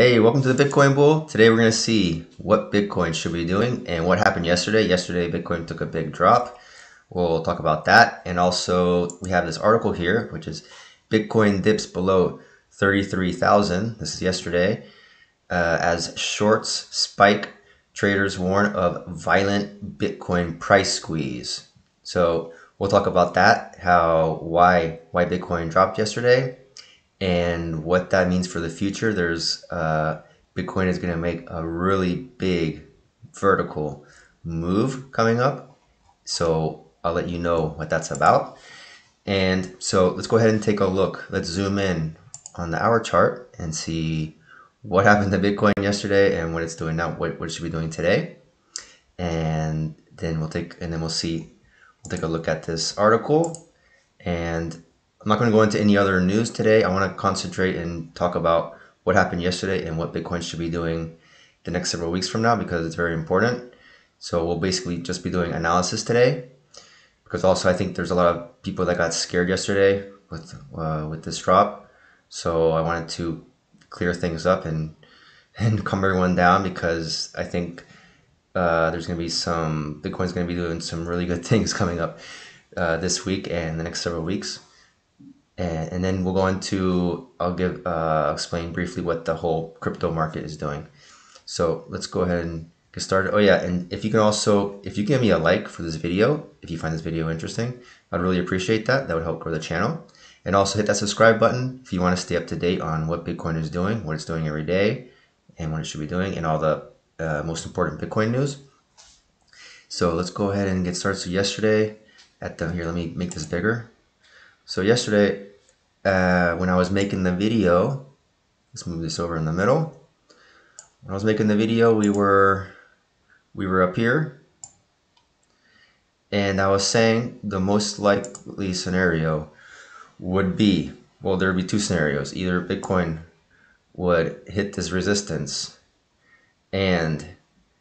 Hey, welcome to the Bitcoin Bull. Today we're going to see what Bitcoin should be doing and what happened yesterday. Yesterday, Bitcoin took a big drop. We'll talk about that. And also, we have this article here, which is Bitcoin dips below 33,000. This is yesterday. Uh, as shorts spike, traders warn of violent Bitcoin price squeeze. So we'll talk about that, how why why Bitcoin dropped yesterday, and what that means for the future. There's uh, Bitcoin is going to make a really big vertical move coming up. So I'll let you know what that's about. And so let's go ahead and take a look. Let's zoom in on the hour chart and see what happened to Bitcoin yesterday and what it's doing now, what, what it should be doing today. And then we'll take and then we'll see we'll take a look at this article and I'm not going to go into any other news today. I want to concentrate and talk about what happened yesterday and what Bitcoin should be doing the next several weeks from now because it's very important. So we'll basically just be doing analysis today because also I think there's a lot of people that got scared yesterday with uh, with this drop. So I wanted to clear things up and and calm everyone down because I think uh, there's going to be some Bitcoin's going to be doing some really good things coming up uh, this week and the next several weeks and, and then we'll go into I'll give uh, explain briefly what the whole crypto market is doing. So let's go ahead and get started. Oh yeah, and if you can also if you give me a like for this video, if you find this video interesting, I'd really appreciate that. That would help grow the channel. And also hit that subscribe button if you want to stay up to date on what Bitcoin is doing, what it's doing every day, and what it should be doing, and all the uh, most important Bitcoin news. So let's go ahead and get started. So yesterday at the here, let me make this bigger. So yesterday uh, when I was making the video, let's move this over in the middle. When I was making the video, we were we were up here, and I was saying the most likely scenario would be well, there would be two scenarios. Either Bitcoin would hit this resistance, and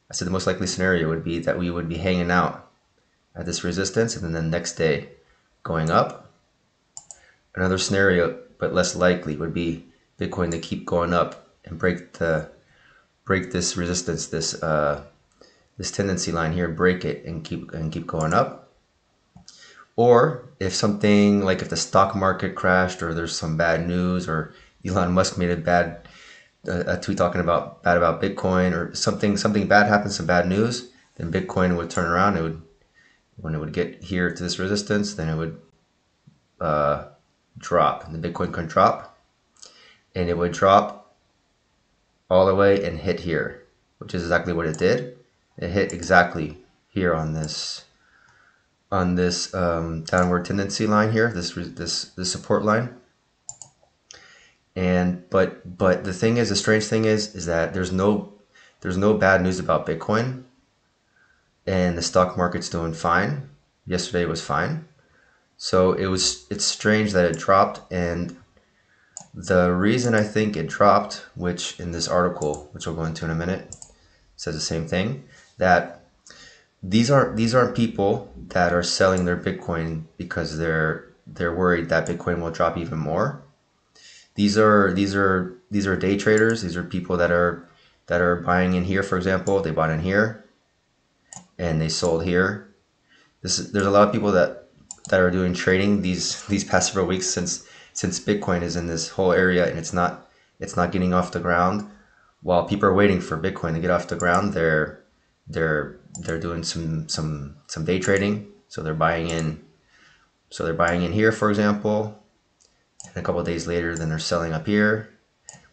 I said the most likely scenario would be that we would be hanging out at this resistance, and then the next day going up Another scenario, but less likely, would be Bitcoin to keep going up and break the break this resistance, this uh, this tendency line here, break it and keep and keep going up. Or if something like if the stock market crashed or there's some bad news or Elon Musk made a bad a tweet talking about bad about Bitcoin or something something bad happens, some bad news, then Bitcoin would turn around. It would when it would get here to this resistance, then it would uh, drop. The Bitcoin could drop and it would drop all the way and hit here, which is exactly what it did. It hit exactly here on this on this um, downward tendency line here, this this this support line. And but but the thing is, the strange thing is, is that there's no there's no bad news about Bitcoin, and the stock market's doing fine. Yesterday was fine. So it was it's strange that it dropped and the reason I think it dropped, which in this article, which we'll go into in a minute, says the same thing, that these aren't these aren't people that are selling their Bitcoin because they're they're worried that Bitcoin will drop even more. These are these are these are day traders. These are people that are that are buying in here, for example. They bought in here and they sold here. This is, there's a lot of people that that are doing trading these these past several weeks since since Bitcoin is in this whole area and it's not it's not getting off the ground. While people are waiting for Bitcoin to get off the ground, they're they're they're doing some some some day trading. So they're buying in so they're buying in here, for example, and a couple days later, then they're selling up here,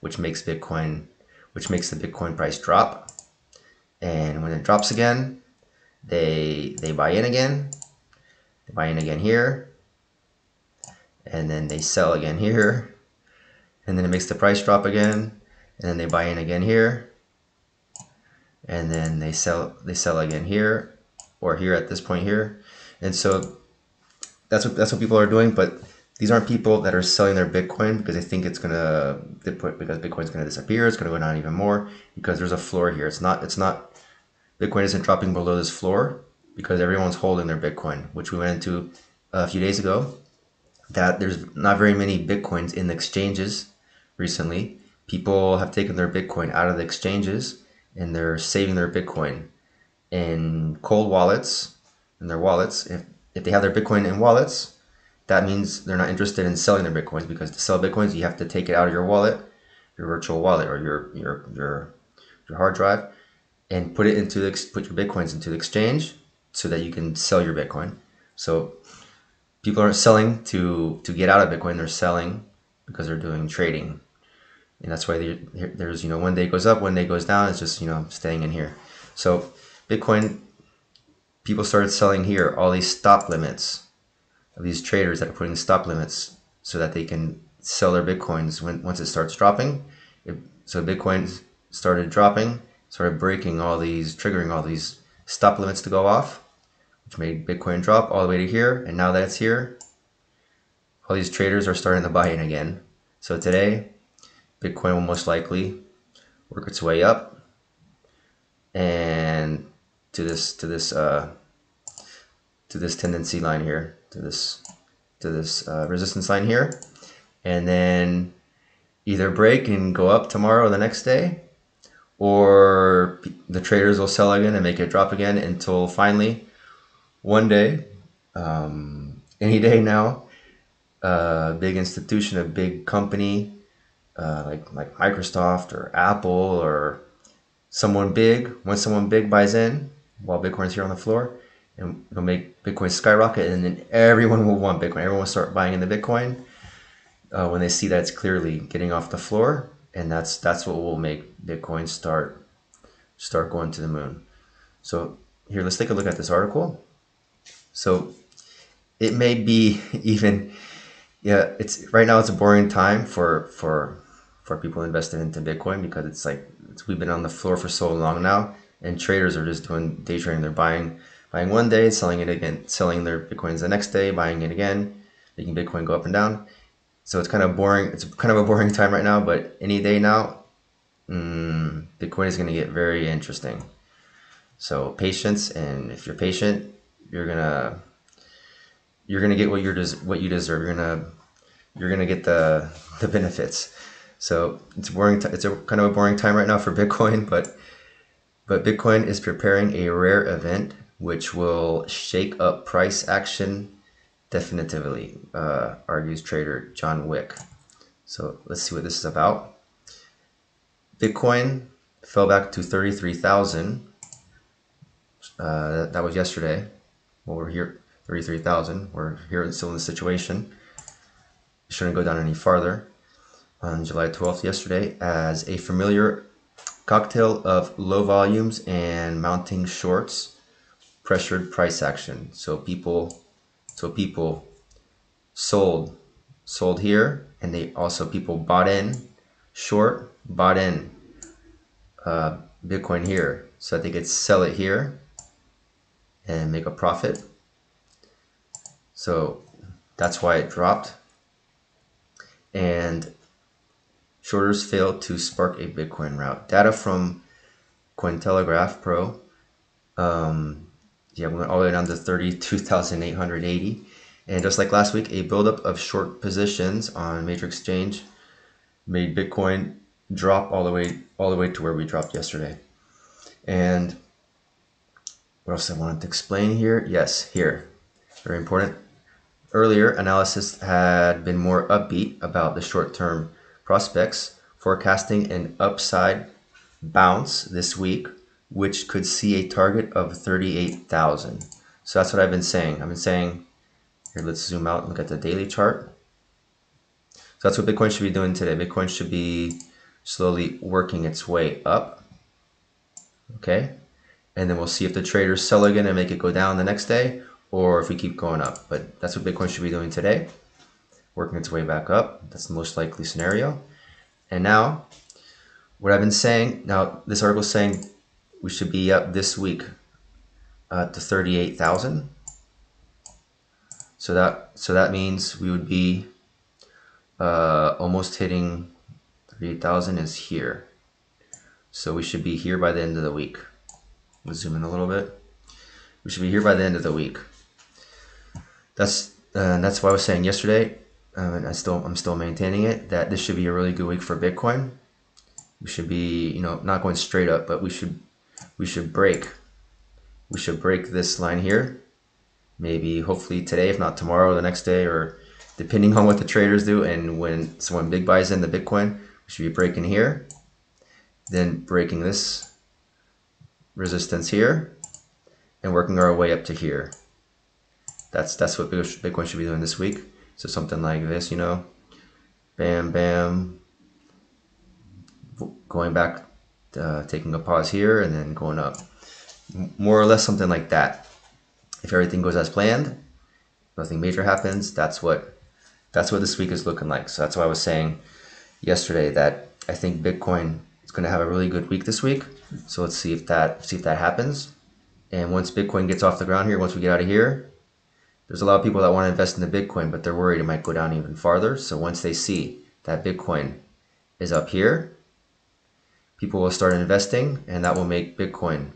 which makes Bitcoin which makes the Bitcoin price drop. And when it drops again, they they buy in again they buy in again here, and then they sell again here, and then it makes the price drop again, and then they buy in again here, and then they sell they sell again here, or here at this point here, and so that's what that's what people are doing, but these aren't people that are selling their Bitcoin because they think it's gonna they put because Bitcoin's gonna disappear, it's gonna go down even more because there's a floor here. It's not it's not Bitcoin isn't dropping below this floor because everyone's holding their Bitcoin, which we went into uh, a few days ago. That there's not very many Bitcoins in the exchanges recently people have taken their Bitcoin out of the exchanges and they're saving their Bitcoin in cold wallets in their wallets. If if they have their Bitcoin in wallets, that means they're not interested in selling their Bitcoins because to sell Bitcoins you have to take it out of your wallet, your virtual wallet or your your your your hard drive, and put it into the, put your Bitcoins into the exchange so that you can sell your Bitcoin. So people aren't selling to to get out of Bitcoin. They're selling because they're doing trading, and that's why there's you know one day goes up, one day goes down. It's just you know staying in here. So Bitcoin, people started selling here all these stop limits of these traders that are putting stop limits so that they can sell their bitcoins when once it starts dropping. It, so Bitcoin started dropping, started breaking all these, triggering all these stop limits to go off which made Bitcoin drop all the way to here. And now that it's here, all these traders are starting to buy in again. So today, Bitcoin will most likely work its way up and to this to this uh, to this tendency line here, to this to this uh, resistance line here, and then either break and go up tomorrow or the next day, or the traders will sell again and make it drop again until finally one day, um, any day now, a big institution, a big company, uh, like like Microsoft or Apple or someone big, when someone big buys in while Bitcoin's here on the floor, and it'll make Bitcoin skyrocket, and then everyone will want Bitcoin. Everyone will start buying into Bitcoin uh, when they see that it's clearly getting off the floor, and that's that's what will make Bitcoin start start going to the moon. So here, let's take a look at this article. So it may be even yeah, it's right now it's a boring time for for for people invested into Bitcoin because it's like it's, we've been on the floor for so long now, and traders are just doing day trading. They're buying buying one day, selling it again, selling their bitcoins the next day, buying it again, making Bitcoin go up and down. So it's kind of boring. It's kind of a boring time right now, but any day now, mm, Bitcoin is going to get very interesting. So patience, and if you're patient, you're gonna you're gonna get what you're des- what you deserve. You're gonna you're gonna get the the benefits. So it's boring. T- it's a kind of a boring time right now for Bitcoin, but but Bitcoin is preparing a rare event which will shake up price action definitively, uh, argues trader John Wick. So let's see what this is about. Bitcoin fell back to 33,000. Uh, that was yesterday. Well, we're here, 33,000. We're here still in the situation. Shouldn't go down any farther. On July 12th, yesterday, as a familiar cocktail of low volumes and mounting shorts pressured price action. So people, so people sold, sold here, and they also people bought in, short, bought in uh, Bitcoin here, so that they could sell it here and make a profit. So that's why it dropped. And shorters failed to spark a Bitcoin rout. Data from Cointelegraph Pro. Um, yeah, we went all the way down to 32,880. And just like last week, a buildup of short positions on major exchange made Bitcoin drop all the way all the way to where we dropped yesterday. And what else I wanted to explain here? Yes, here. Very important. Earlier, analysis had been more upbeat about the short-term prospects, forecasting an upside bounce this week, which could see a target of 38,000. So that's what I've been saying. I've been saying, here, let's zoom out and look at the daily chart. So that's what Bitcoin should be doing today. Bitcoin should be slowly working its way up. Okay and then we'll see if the traders sell again and make it go down the next day or if we keep going up. But that's what Bitcoin should be doing today, working its way back up. That's the most likely scenario. And now, what I've been saying, now this article is saying we should be up this week uh, to 38,000. So that so that means we would be uh, almost hitting 38,000 is here. So we should be here by the end of the week. Let's zoom in a little bit. We should be here by the end of the week. That's uh, that's why I was saying yesterday, um, and I still I'm still maintaining it that this should be a really good week for Bitcoin. we should be, you know, not going straight up, but we should we should break. We should break this line here. Maybe hopefully today, if not tomorrow, the next day, or depending on what the traders do. And when someone big buys in the Bitcoin, we should be breaking here, then breaking this resistance here, and working our way up to here. That's that's what Bitcoin should be doing this week. So something like this, you know, bam, bam, going back, uh, taking a pause here, and then going up. More or less something like that. If everything goes as planned, nothing major happens. That's what that's what this week is looking like. So that's why I was saying yesterday that I think Bitcoin is going to have a really good week this week. So let's see if that see if that happens. And once Bitcoin gets off the ground here, once we get out of here, there's a lot of people that want to invest in the Bitcoin, but they're worried it might go down even farther. So once they see that Bitcoin is up here, people will start investing, and that will make Bitcoin,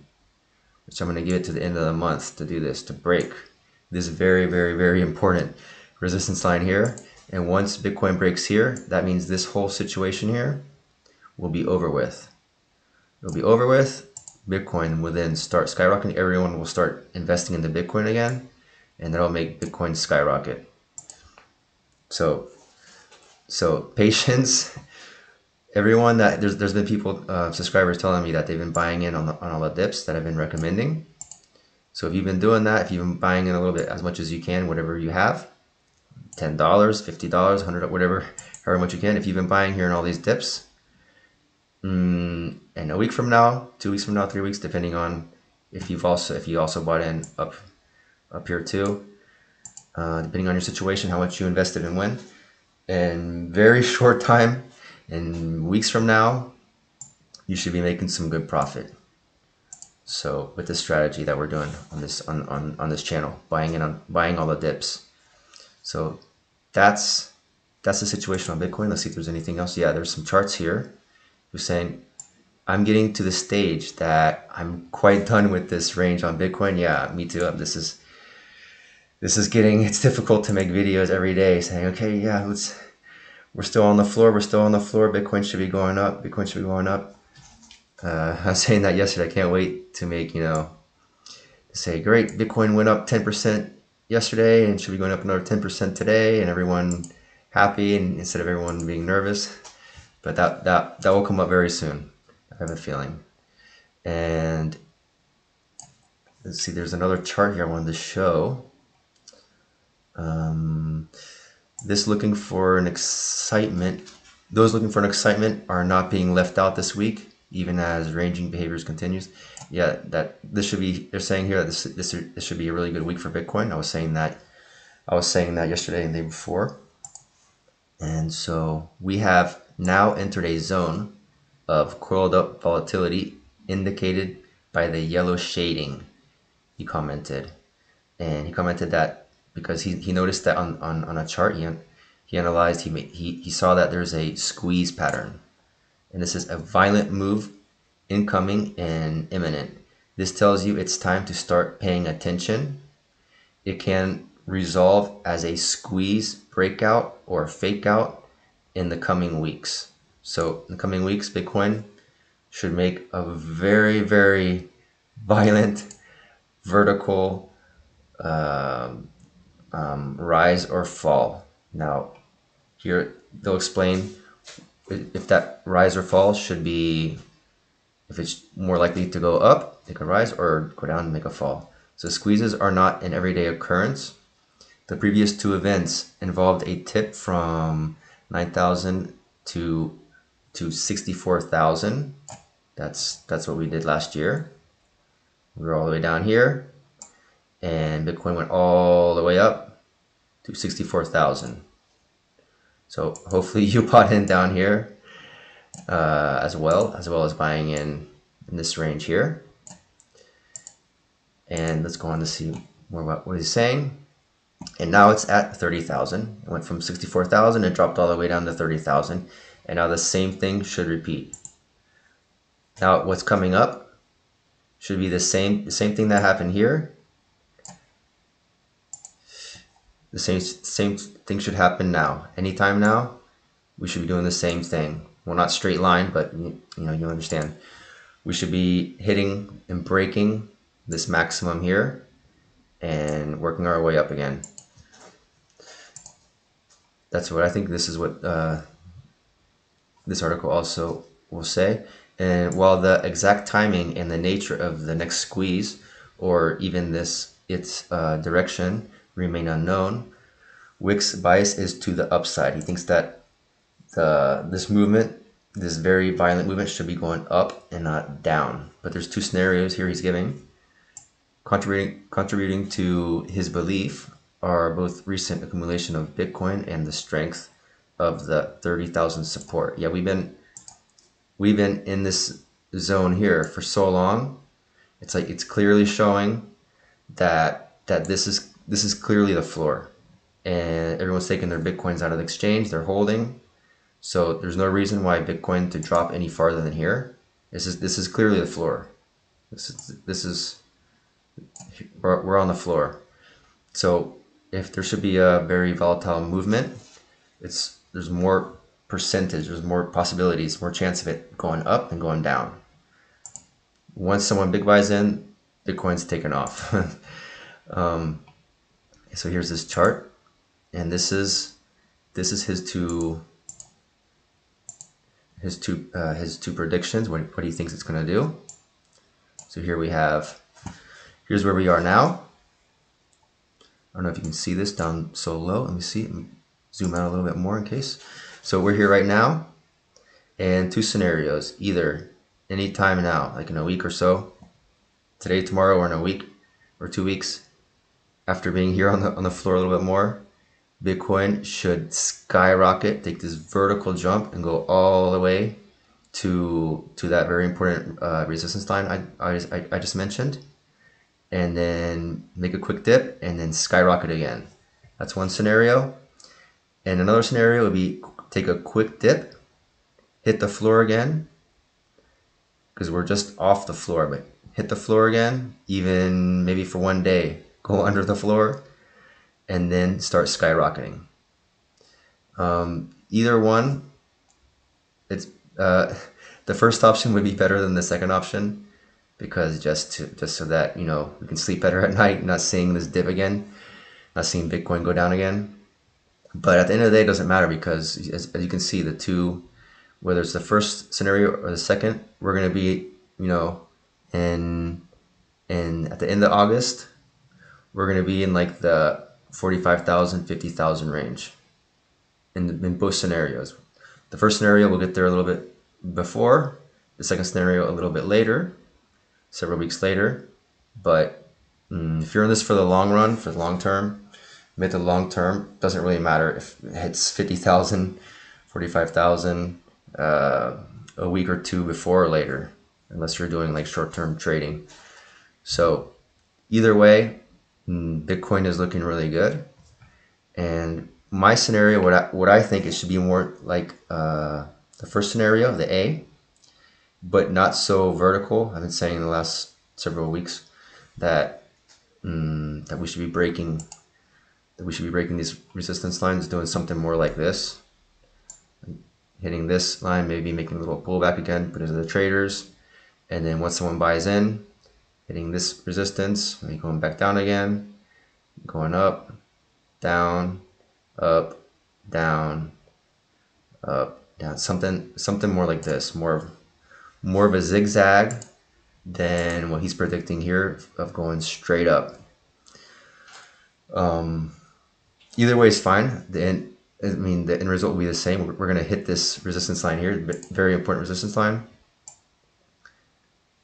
which I'm going to give it to the end of the month to do this, to break this very, very, very important resistance line here. And once Bitcoin breaks here, that means this whole situation here will be over with. It'll be over with. Bitcoin will then start skyrocketing. Everyone will start investing in the Bitcoin again and that'll make Bitcoin skyrocket. So, so patience. Everyone that there's there's been people uh, subscribers telling me that they've been buying in on the, on all the dips that I've been recommending. So if you've been doing that, if you've been buying in a little bit as much as you can, whatever you have, ten dollars, fifty dollars, hundred, whatever, however much you can. If you've been buying here in all these dips, mm, and a week from now, two weeks from now, three weeks, depending on if you've also if you also bought in up up here too, uh, depending on your situation, how much you invested and when. In very short time, in weeks from now, you should be making some good profit. So with this strategy that we're doing on this on, on, on this channel, buying in on buying all the dips. So that's that's the situation on Bitcoin. Let's see if there's anything else. Yeah, there's some charts here. We're saying I'm getting to the stage that I'm quite done with this range on Bitcoin. Yeah, me too. This is this is getting it's difficult to make videos every day saying okay yeah let's we're still on the floor we're still on the floor bitcoin should be going up bitcoin should be going up uh, i was saying that yesterday i can't wait to make you know say great bitcoin went up 10% yesterday and should be going up another 10% today and everyone happy and instead of everyone being nervous but that that that will come up very soon i have a feeling and let's see there's another chart here i wanted to show um, this looking for an excitement, those looking for an excitement are not being left out this week, even as ranging behaviors continues. Yeah, that this should be. They're saying here that this this this should be a really good week for Bitcoin. I was saying that, I was saying that yesterday and the day before, and so we have now entered a zone of coiled up volatility indicated by the yellow shading. He commented, and he commented that because he, he noticed that on, on, on a chart he, he analyzed he, he he saw that there's a squeeze pattern. And this is a violent move incoming and imminent. This tells you it's time to start paying attention. It can resolve as a squeeze breakout or fake out in the coming weeks so in the coming weeks bitcoin should make a very very violent vertical um, um, rise or fall. Now, here they'll explain if that rise or fall should be, if it's more likely to go up, it could rise, or go down and make a fall. So squeezes are not an everyday occurrence. The previous two events involved a tip from 9,000 to to 64,000. That's that's what we did last year. We were all the way down here and Bitcoin went all the way up to 64,000. So hopefully you bought in down here uh, as well, as well as buying in in this range here. And let's go on to see more about what he's saying. And now it's at 30,000. It went from 64,000 and dropped all the way down to 30,000. And now the same thing should repeat. Now what's coming up should be the same, the same thing that happened here the same same thing should happen now. Anytime now, we should be doing the same thing. well, not straight line, but you, you know, you understand. We should be hitting and breaking this maximum here and working our way up again. That's what I think this is what uh, this article also will say. And while the exact timing and the nature of the next squeeze or even this its uh, direction remain unknown, Wick's bias is to the upside. He thinks that the this movement, this very violent movement, should be going up and not down. But there's two scenarios here he's giving. Contributing, contributing to his belief are both recent accumulation of Bitcoin and the strength of the 30,000 support. Yeah, we've been we've been in this zone here for so long. It's like it's clearly showing that that this is this is clearly the floor. And everyone's taking their Bitcoins out of the exchange, they're holding. So there's no reason why Bitcoin to drop any farther than here. This is this is clearly the floor. This is this is we're, we're on the floor. So if there should be a very volatile movement, it's there's more percentage, there's more possibilities, more chance of it going up and going down. Once someone big buys in, Bitcoin's taken off. um, so here's this chart, and this is this is his two his two uh, his two predictions. What what he thinks it's going to do. So here we have here's where we are now. I don't know if you can see this down so low. Let me see. Zoom out a little bit more in case. So we're here right now, and two scenarios. Either anytime now, like in a week or so, today, tomorrow, or in a week or two weeks, after being here on the on the floor a little bit more, Bitcoin should skyrocket, take this vertical jump, and go all the way to to that very important uh, resistance line I, I, I just mentioned and then make a quick dip and then skyrocket again. That's one scenario. And another scenario would be take a quick dip, hit the floor again, because we're just off the floor, but hit the floor again, even maybe for one day, go under the floor, and then start skyrocketing. Um, either one, it's uh, the first option would be better than the second option because just to, just so that you know we can sleep better at night, not seeing this dip again, not seeing Bitcoin go down again. But at the end of the day, it doesn't matter because as, as you can see, the two, whether it's the first scenario or the second, we're gonna be you know, in in at the end of August, we're gonna be in like the 45,000, 50,000 range in, the, in both scenarios. The first scenario, we'll get there a little bit before. The second scenario, a little bit later several weeks later. But mm, if you're in this for the long run, for the long term, mid to long term, doesn't really matter if it hits 50,000, 45,000 uh, a week or two before or later, unless you're doing like short term trading. So either way, mm, Bitcoin is looking really good. And my scenario, what I, what I think it should be more like uh, the first scenario, the A, but not so vertical. I've been saying in the last several weeks that mm, that we should be breaking that we should be breaking these resistance lines, doing something more like this, hitting this line, maybe making a little pullback again, put it to the traders, and then once someone buys in, hitting this resistance, maybe going back down again, going up, down, up, down, up, down, something something more like this, more more of a zigzag than what he's predicting here of going straight up. Um, either way is fine. The end, I mean, the end result will be the same. We're, going to hit this resistance line here, very important resistance line.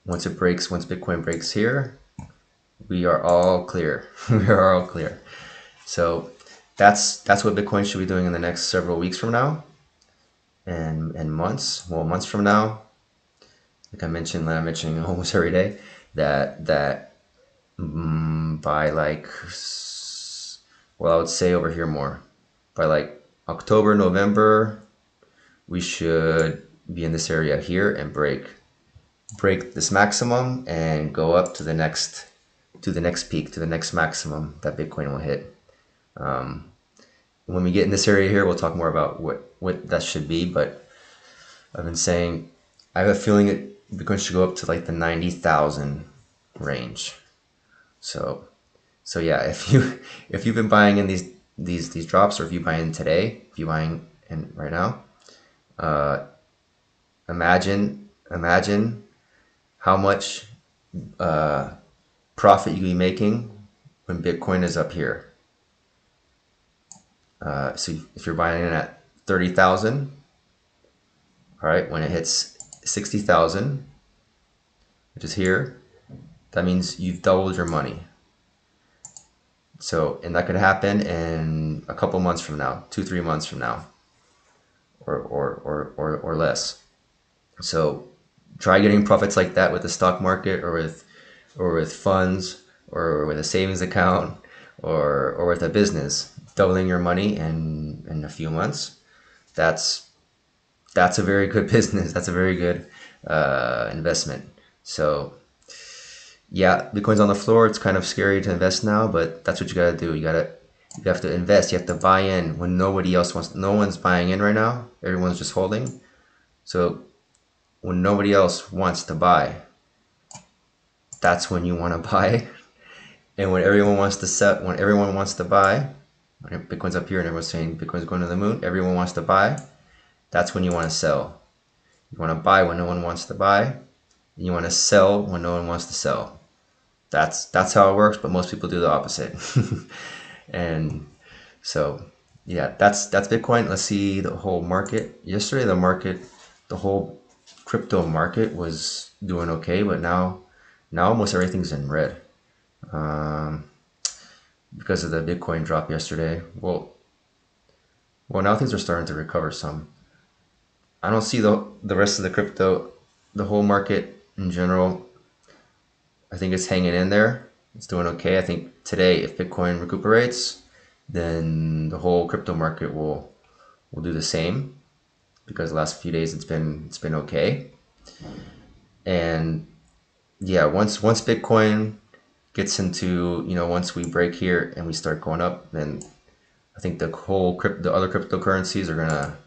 Once it breaks, once Bitcoin breaks here, we are all clear. we are all clear. So that's that's what Bitcoin should be doing in the next several weeks from now, and and months. Well, months from now, like I mentioned, like I'm mentioning almost every day, that that mm, by like, well, I would say over here more, by like October, November, we should be in this area here and break break this maximum and go up to the next to the next peak to the next maximum that Bitcoin will hit. Um, when we get in this area here, we'll talk more about what what that should be, but I've been saying I have a feeling it Bitcoin should go up to like the ninety thousand range. So, so yeah, if you if you've been buying in these these these drops, or if you buy in today, if you buying in right now, uh, imagine imagine how much uh, profit you can be making when Bitcoin is up here. Uh, so if you're buying in at 30,000, all right, when it hits 60,000, which is here, that means you've doubled your money. So, and that could happen in a couple months from now, two, three months from now, or, or, or, or, or less. So try getting profits like that with the stock market or with, or with funds or with a savings account or, or with a business, doubling your money in, in a few months. That's, that's a very good business. That's a very good uh, investment. So yeah, Bitcoin's on the floor. It's kind of scary to invest now, but that's what you gotta do. You gotta you have to invest. You have to buy in when nobody else wants. No one's buying in right now. Everyone's just holding. So when nobody else wants to buy, that's when you want to buy. And when everyone wants to sell, when everyone wants to buy, Bitcoin's up here and everyone's saying Bitcoin's going to the moon, everyone wants to buy. That's when you want to sell. You want to buy when no one wants to buy. And you want to sell when no one wants to sell. That's that's how it works, but most people do the opposite. and so yeah, that's that's Bitcoin. Let's see the whole market. Yesterday the market, the whole crypto market was doing okay, but now now almost everything's in red. Um, because of the Bitcoin drop yesterday. Well, well now things are starting to recover some. I don't see the the rest of the crypto, the whole market in general, I think it's hanging in there. It's doing okay. I think today, if Bitcoin recuperates, then the whole crypto market will will do the same because the last few days it's been it's been okay. And yeah, once once Bitcoin gets into you know once we break here and we start going up, then I think the whole crypto, the other cryptocurrencies are gonna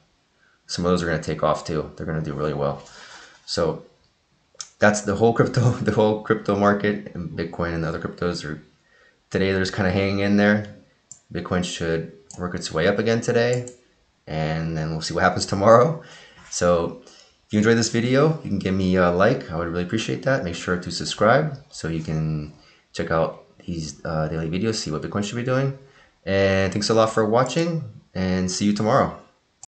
some of those are gonna take off too. They're gonna do really well. So that's the whole crypto the whole crypto market and bitcoin and other cryptos are today they're just kind of hanging in there. Bitcoin should work its way up again today and then we'll see what happens tomorrow. So if you enjoyed this video you can give me a like. I would really appreciate that. Make sure to subscribe so you can check out these uh, daily videos see what bitcoin should be doing. And thanks a lot for watching and see you tomorrow